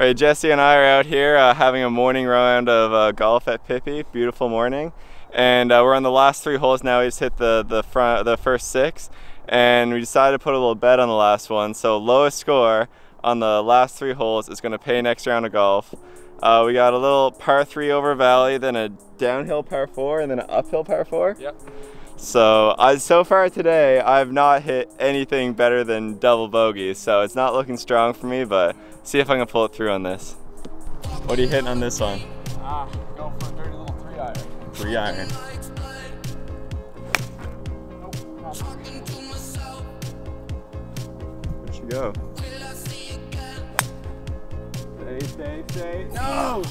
All right, Jesse and I are out here uh, having a morning round of uh, golf at Pippy. Beautiful morning, and uh, we're on the last three holes now. We just hit the the front the first six, and we decided to put a little bet on the last one. So lowest score on the last three holes is going to pay next round of golf. Uh, we got a little par three over valley, then a downhill par four, and then an uphill par four. Yep. So I, so far today, I've not hit anything better than double bogeys. So it's not looking strong for me, but see if I can pull it through on this. What are you hitting on this one? Ah, go for a dirty little three iron. Three iron. Nope, not. There she go. Stay, stay, stay. No!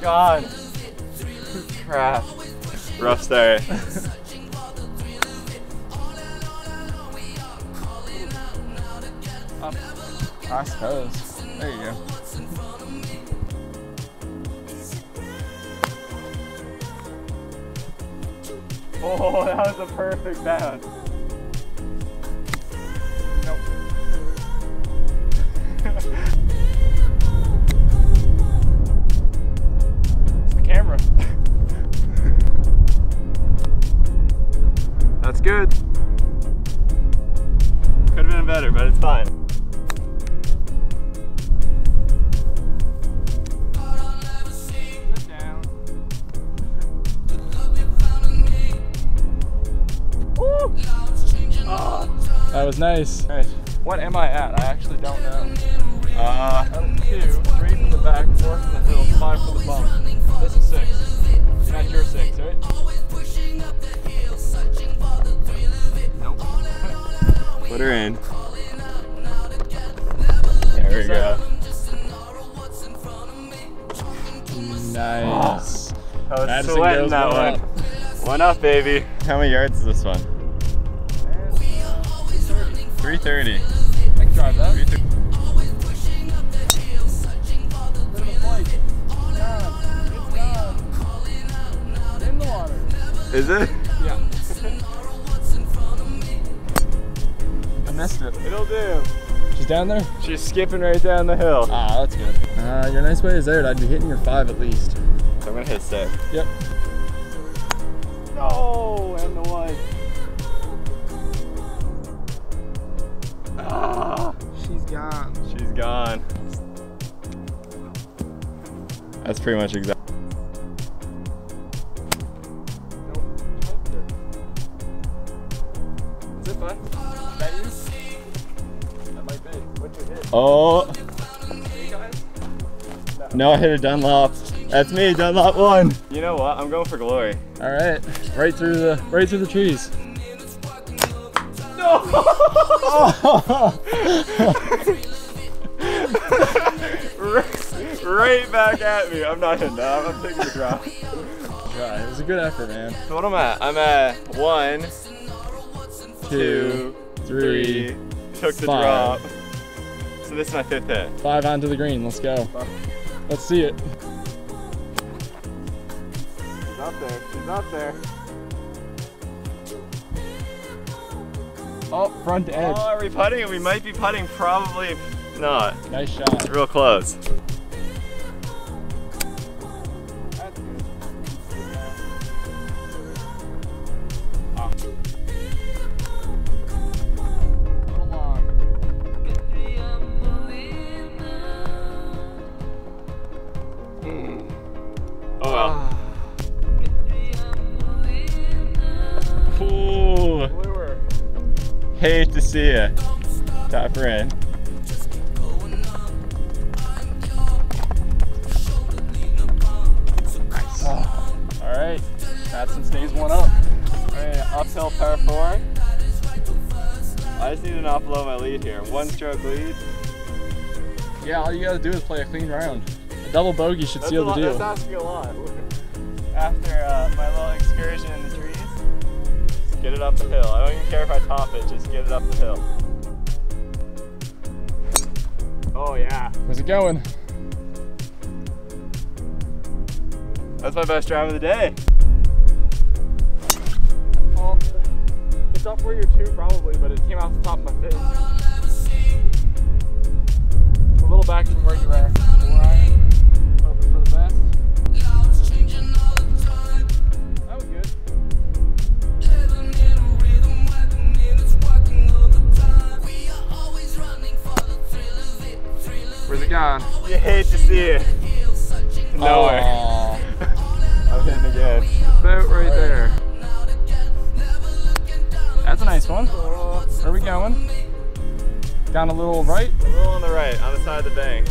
God. Crap. Rough start. I suppose. There you go. Oh, that was a perfect bounce. Baby. How many yards is this one? 330. I can drive that. 330. Bit of a flight. Down. It's down. In the water. Is it? Yeah. I missed it. It'll do. She's down there? She's skipping right down the hill. Ah, that's good. Uh, your nice way is there. I'd be hitting your five at least. So I'm gonna hit six. Yep. Gone. she's gone. That's pretty much exact. Nope. Is it fun? Is that you? That might be. What'd you hit? Oh, no, I hit a Dunlop. That's me, Dunlop one. You know what? I'm going for glory. All right. Right through the right through the trees. No! right, right back at me. I'm not hitting that. I'm taking the drop. Yeah, it was a good effort, man. So what am I at? I'm at one, two, three. Took the five. drop. So this is my fifth hit. Five onto the green. Let's go. Let's see it. She's up there. She's up there. Oh, front edge. Oh, are we putting? We might be putting. Probably not. Nice shot. Real close. Hate to see ya. Tap her in. All right. Madison stays one up. Alright, uphill par four. I just need to not blow my lead here. One stroke lead. Yeah, all you gotta do is play a clean round. A double bogey should That's seal the deal. That's asking a lot. After uh, my little excursion get it up the hill. I don't even care if I top it, just get it up the hill. Oh yeah. Where's it going? That's my best drive of the day. Oh, it's up where you're two probably, but it came off the top of my face. A little back from where you were. Gone? You hate to see it. Nowhere. Aw. I'm hitting again. About right there. That's a nice one. Where are we going? Down a little right? A little on the right, on the side of the bank.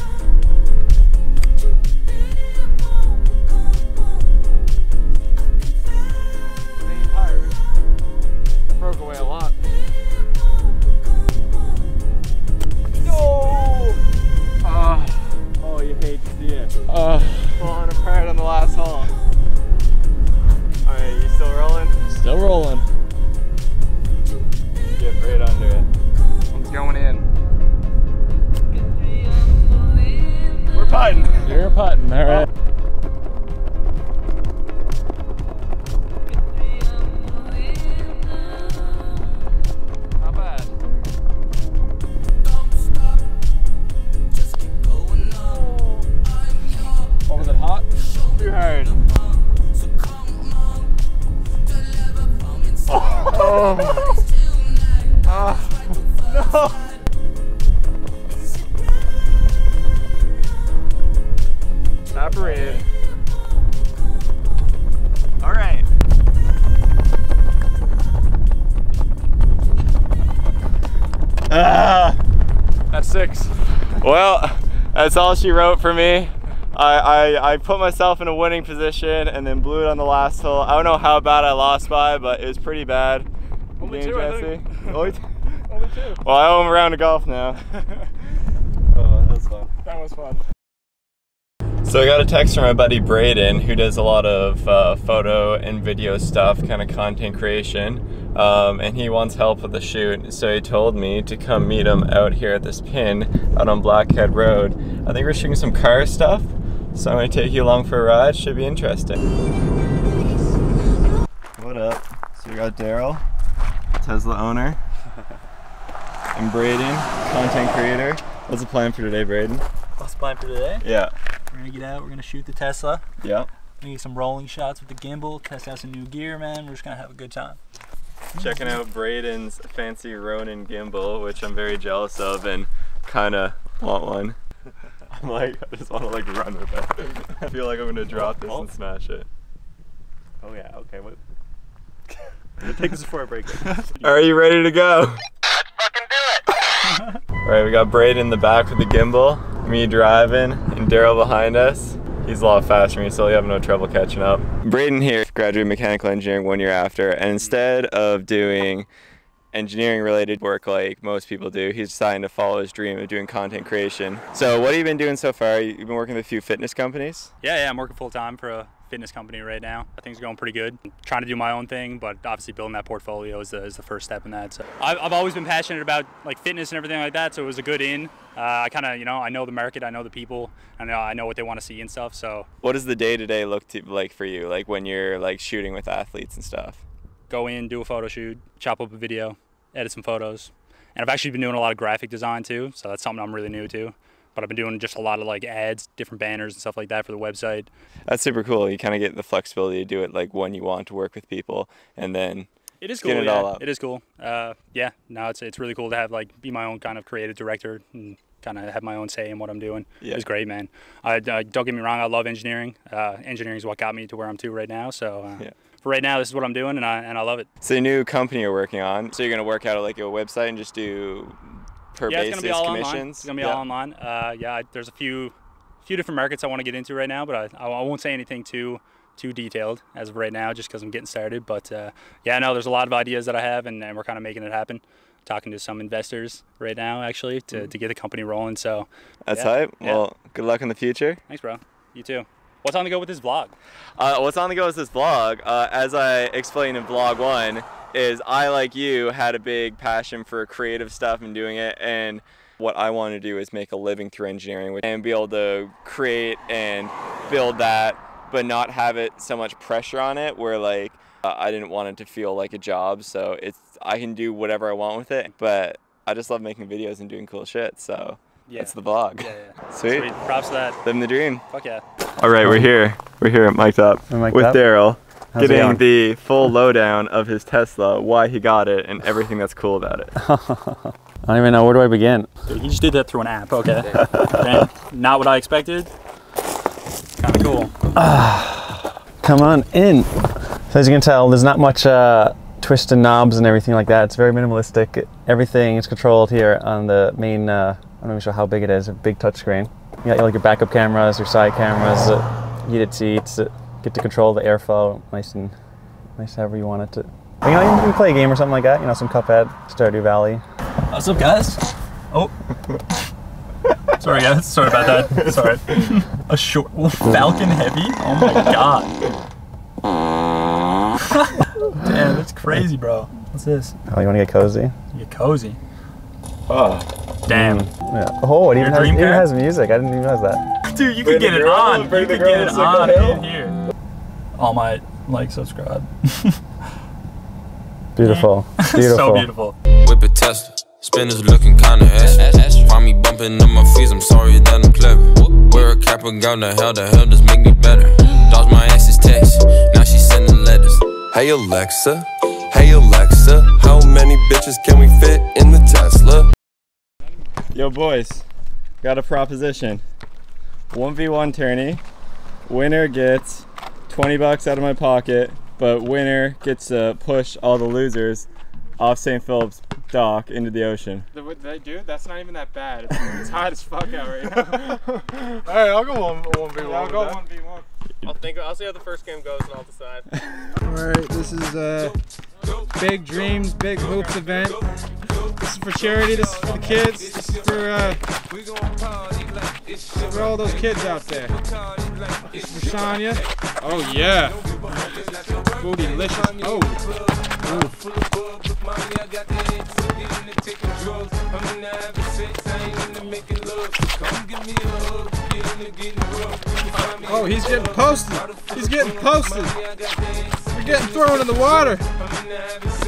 Well, that's all she wrote for me. I, I, I put myself in a winning position and then blew it on the last hole. I don't know how bad I lost by, but it was pretty bad. Only Game two, I Jesse? think. Only two? Only two. Well, I owe him a round of golf now. oh, that was fun. That was fun. So I got a text from my buddy Braden, who does a lot of uh, photo and video stuff, kind of content creation, um, and he wants help with the shoot. So he told me to come meet him out here at this pin out on Blackhead Road. I think we're shooting some car stuff, so I'm gonna take you along for a ride. Should be interesting. What up? So we got Daryl, Tesla owner, and Braden, content creator. What's the plan for today, Braden? What's the plan for today? Yeah. We're gonna get out, we're gonna shoot the Tesla, Yeah. we're gonna get some rolling shots with the gimbal, test out some new gear, man. We're just gonna have a good time. Checking out Braden's fancy Ronin gimbal, which I'm very jealous of and kind of want one. I'm like, I just want to like run with it. I feel like I'm gonna drop this and smash it. Oh yeah, okay. What? Take this before I break it. Are you ready to go? Let's fucking do it! Alright, we got Braden in the back with the gimbal, me driving, and Daryl behind us. He's a lot faster than me, so you have no trouble catching up. Braden here graduated mechanical engineering one year after, and instead of doing engineering related work like most people do, he's deciding to follow his dream of doing content creation. So, what have you been doing so far? You've been working with a few fitness companies? Yeah, yeah, I'm working full time for a fitness company right now. Things are going pretty good. I'm trying to do my own thing, but obviously building that portfolio is the, is the first step in that. So I've, I've always been passionate about like fitness and everything like that, so it was a good in. Uh, I kind of, you know, I know the market, I know the people, I know I know what they want to see and stuff. So What does the day to day look to, like for you? Like when you're like shooting with athletes and stuff? go in, do a photo shoot, chop up a video, edit some photos, and I've actually been doing a lot of graphic design too. So that's something I'm really new to. But I've been doing just a lot of like ads, different banners and stuff like that for the website. That's super cool. You kind of get the flexibility to do it like when you want to work with people, and then It is cool. it yeah. It is cool. Uh, yeah, no, it's it's really cool to have like be my own kind of creative director and kind of have my own say in what I'm doing. Yeah. It's great, man. I, I don't get me wrong. I love engineering. Uh, engineering is what got me to where I'm to right now. So uh, Yeah. for right now, this is what I'm doing, and I and I love it. So a new company you're working on. So you're gonna work out like a website and just do per yeah, it's gonna be all online. It's gonna be yeah. all online. Uh, yeah, I, there's a few few different markets I want to get into right now, but I, I won't say anything too too detailed as of right now, just because I'm getting started. But uh, yeah, no, there's a lot of ideas that I have, and, and we're kind of making it happen. Talking to some investors right now, actually, to, to get the company rolling. So That's yeah, hype. yeah. Well, good luck in the future. thanks, bro. You too. What's on the go with this vlog? Uh, what's on the go with this vlog. Uh, as I explained in vlog one, is I like you had a big passion for creative stuff and doing it, and what I want to do is make a living through engineering and be able to create and build that, but not have it so much pressure on it. Where like uh, I didn't want it to feel like a job, so it's I can do whatever I want with it, but I just love making videos and doing cool shit. So Yeah. that's the vlog. Yeah, yeah. Sweet. Sweet. Props to that. Living the dream. Fuck yeah. All right, we're here. We're here, mic'd up We're with? Daryl, getting the full lowdown of his Tesla, why he got it, and everything that's cool about it. I don't even know where do I begin. Dude, he just did that through an app. Okay. Not what I expected. Kind of cool. Come on in. So as you can tell, there's not much uh, twist and knobs and everything like that. It's very minimalistic. Everything is controlled here on the main. Uh, I'm not even sure how big it is. A big touchscreen. You got like your backup cameras, your side cameras, uh, heated seats. Uh, get to control the airflow. Nice and nice, however you want it to. You know, you can play a game or something like that. You know, some Cuphead, Stardew Valley. What's up, guys? Oh. Sorry, guys. Sorry about that. Sorry. A short Falcon Heavy. Oh my god. Damn, that's crazy, bro. What's this? Oh, you want to get cozy? You get cozy. Oh, Damn. Yeah. Oh, it even, Your has, it even has music. I didn't even realize that. Dude, you Bring could get it on. You could get it on in here. All my like, subscribe. Beautiful. Beautiful. so beautiful. Whip a Tesla. Spinners looking kinda ashy. Find me bumping on my fees, I'm sorry that I'm clever. Wear a cap and gown, the hell, the hell does make me better. Dodge my ex's text, now she sending letters. Hey Alexa, hey Alexa, how many bitches can we fit in the Tesla? Yo, boys, got a proposition. 1v1 tourney. Winner gets 20 bucks out of my pocket, but winner gets to push all the losers off St. Philip's dock into the ocean. The, what they do? That's not even that bad. It's, it's hot as fuck out right now. All right, I'll go one one v one. I'll go one v one. I'll think. I'll see how the first game goes, and I'll decide. All right, this is uh, Big Dreams, Big Hoops event. This is for charity. This is for the kids. This is for uh, for all those kids out there. This is for Shania. Oh yeah. Booty delicious. Oh. Oh, he's getting posted. He's getting posted. We're getting thrown in the water.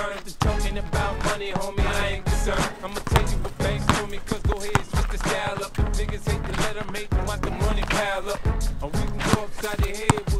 concerned. If it's about money, homie, I ain't concerned. I'ma take you for banks to me, cause go ahead, switch the style up. The niggas hate to let them hate them, watch the money pile up. And we can go upside their head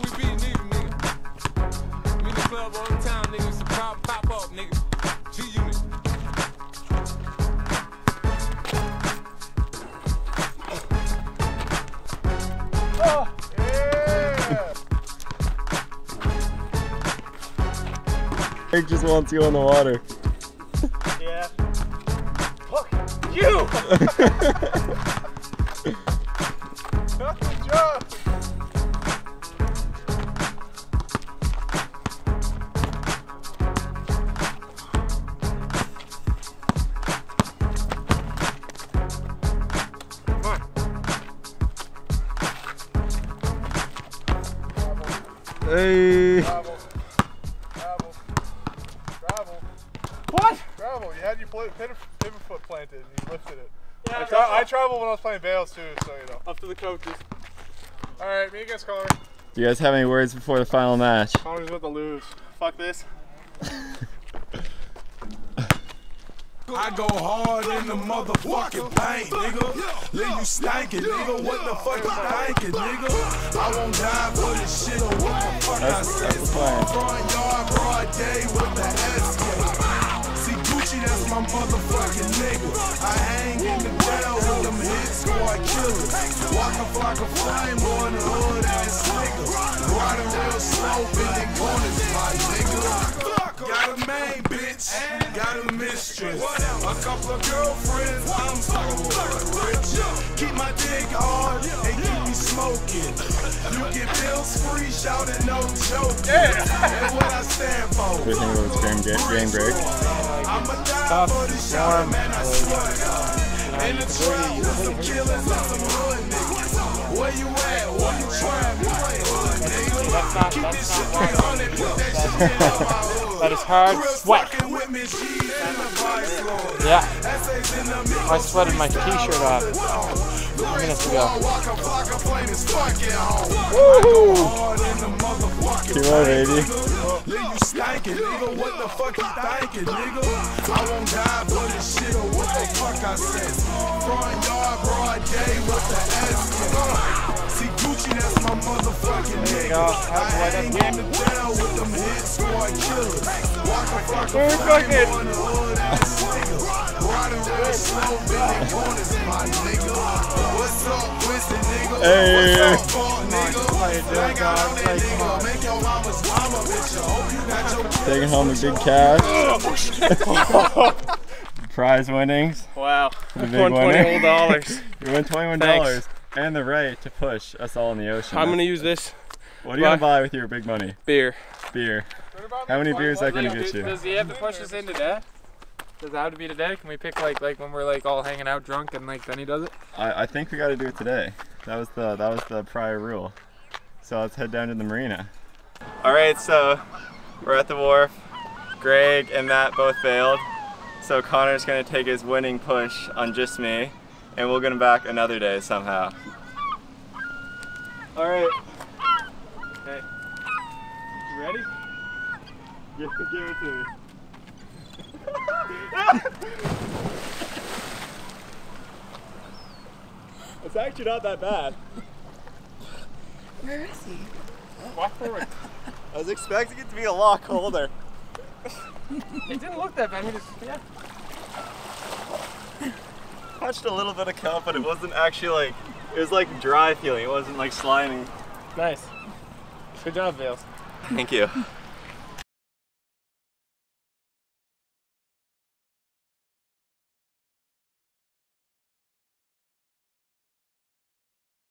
club all the time, nigga. It's a problem, pop up, nigga. G unit. Greg just wants to go in the water. Yeah. Fuck you. Hey. Gravel. Gravel. Gravel. What? Gravel. You had your pl- pivot, pivot foot planted and you lifted it. I, tra- I traveled when I was playing Bales too, so you know. Up to the coaches. All right, me against Connor. Do you guys have any words before the final match? Connor's about to lose. Fuck this. I go hard in the motherfucking paint, nigga. Leave you stankin', nigga. What the fuck you thinking, nigga? I won't die for this shit or what the fuck I That's, said. the plan. Front yard, broad day with the SK. See Gucci, that's my motherfucking nigga. I hang in the bell with them hit squad killers. Walk a flock of flame on the hood a mistress, a couple of girlfriends. I'm so rich. Keep my dick hard and keep me smoking. You get bills free, shouting no joking. And what I stand for. What do you think about this game, Gra- game Greg? I'm a die for this shot, man, I swear to God. In the trap with some killers and some hood niggas. Where you at? Where you trying to play hood, nigga? Keep this shit 300, put that shit in my hood. That is hard Real sweat. fucking with me, G and the vice lord. Yeah. Essays in the mix. I sweated my t-shirt off minutes ago. Walk a flock of flames, fucking home. I go hard in the motherfucking Keep on, baby. nigga. Leave you stankin', nigga. What the fuck you thinking, nigga? I won't die for this shit or what the fuck I said. Front yard, broad day with the S. motherfucking nigga. I hang in the jail with them hit squad killers. Walk a flock of on the hood ass nigga. Riding real slow, bending corners, my nigga. What's up, twisted nigga? Hey. What's up, fuck nigga? Bang out on that nigga. Make your mama's mama, bitch. I hope you got your Taking home the big cash. Prize winnings. Wow. The big won twenty-one dollars. You win twenty-one dollars and the right to push us all in the ocean. I'm gonna use this What are you gonna buy with your big money? beer. Beer. How many beers is that gonna get you? Does he have to push us in today? Does it have to be today? Can we pick like like when we're like all hanging out drunk and like then he does it? I, I think we got to do it today. That was the that was the prior rule. So let's head down to the marina. All right, so we're at the wharf. Greg and Matt both bailed. So Connor's gonna take his winning push on just me, and we'll get him back another day somehow. All right. Hey. You ready? Give, give it to me. It's actually not that bad. Where is he? Walk forward. I was expecting it to be a lot colder. It didn't look that bad. He just yeah. Touched a little bit of kelp, but it wasn't actually like, it was like dry feeling. It wasn't like slimy. Nice. Good job, Vales. Thank you.